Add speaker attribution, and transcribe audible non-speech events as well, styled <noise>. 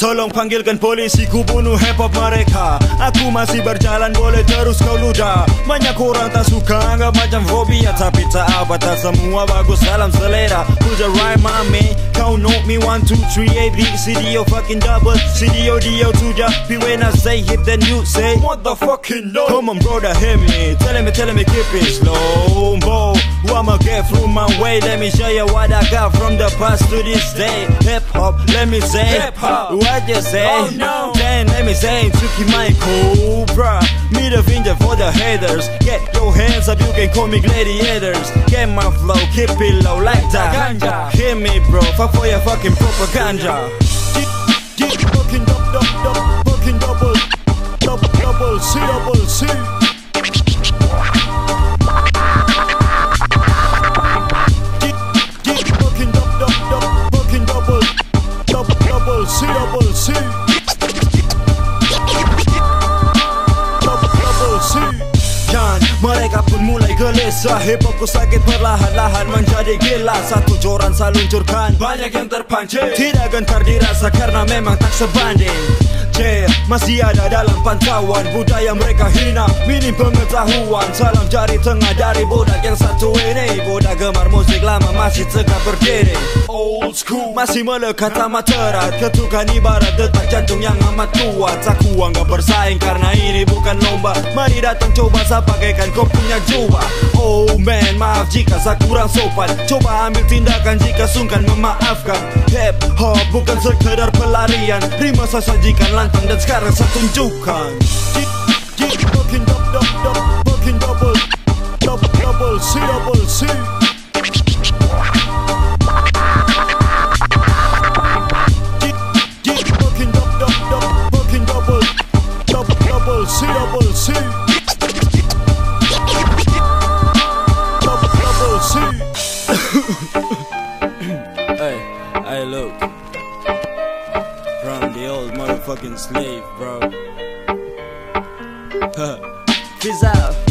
Speaker 1: Tolong panggilkan polisi ku bunuh hip hop mereka. Aku masih berjalan boleh terus kau ludah Banyak orang tak suka anggap macam fobia Tapi tak apa tak semua bagus dalam selera. Puja rhyme mami Kau know me. 1, 2, 3, A, B, C, D, O fucking double C, D, O, D, O, tuja Be when I say hip then you say What the fucking no Come on brother hit me. Telling me, telling me keep it slow Bo, I'ma get through my way. Let me show you what I got from the past to this day. Hip hop, let me say.
Speaker 2: Hip hop.
Speaker 1: What you say?
Speaker 2: Oh, no.
Speaker 1: Then let me say to keep my cobra. Middle finger for the haters. Get your hands up, you can call me gladiators. Get my flow, keep it low like that.
Speaker 2: Ganja.
Speaker 1: Hear me bro, fuck for your fucking propaganda gelisah Hip sakit perlahan-lahan menjadi gila Satu joran saya luncurkan
Speaker 2: Banyak yang terpancing.
Speaker 1: Tidak gentar dirasa karena memang tak sebanding Yeah, masih ada dalam pantauan. Budaya mereka hina, minim pengetahuan. Salam jari tengah dari bodak yang satu ini. Bodak gemar musik lama masih tegak berdiri. Old school. Masih melekat amat erat. Ketukan ibarat detak jantung yang amat kuat. Aku anggap bersaing karena ini bukan lomba. Mari datang coba saya pakaikan kau punya jiwa Oh man, maaf jika saya kurang sopan. Coba ambil tindakan jika sungkan memaafkan. Hip hop bukan sekedar pelarian. Rima saya sajikan lantang dan sekarang saya tunjukkan Fucking double. Double double double. Double Double C double C Hey, hey look the old motherfucking slave bro. <laughs> Peace out